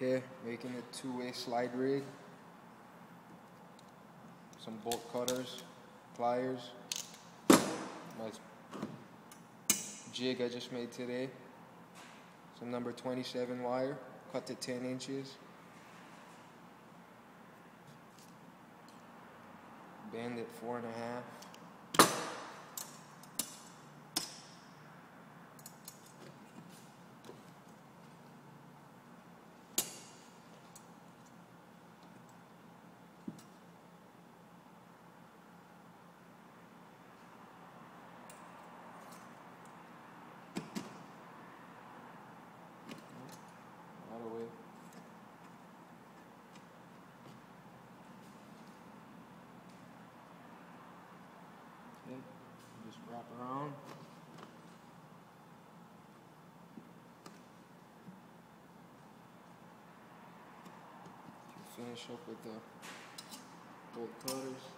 Okay, making a two-way slide rig. Some bolt cutters, pliers. My jig I just made today. Some number 27 wire, cut to 10 inches. Bend it four and a half. Out of the way. Okay, just wrap around. Finish up with the bolt cutters.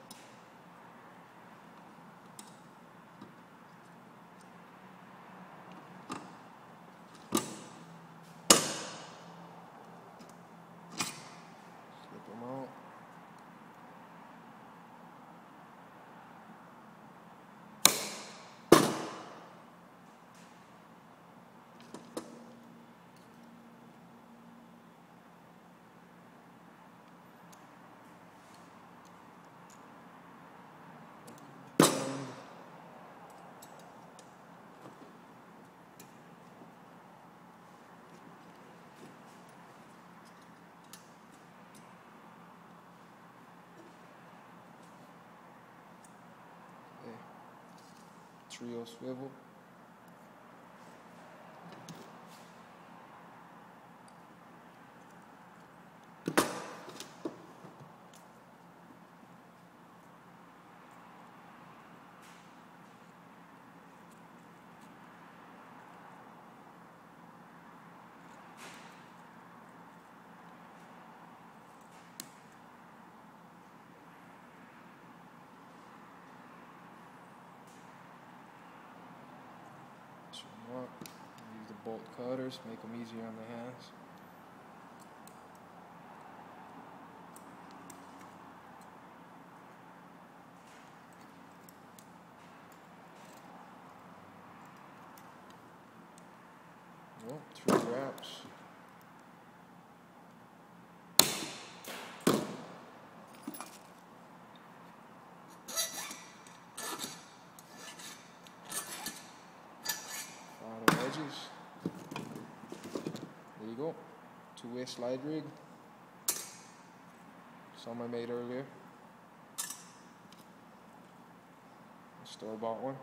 Trials Swivel. Bolt cutters, make them easier on the hands. Well, three wraps. Go. Two-way slide rig. Some I made earlier. Store bought one.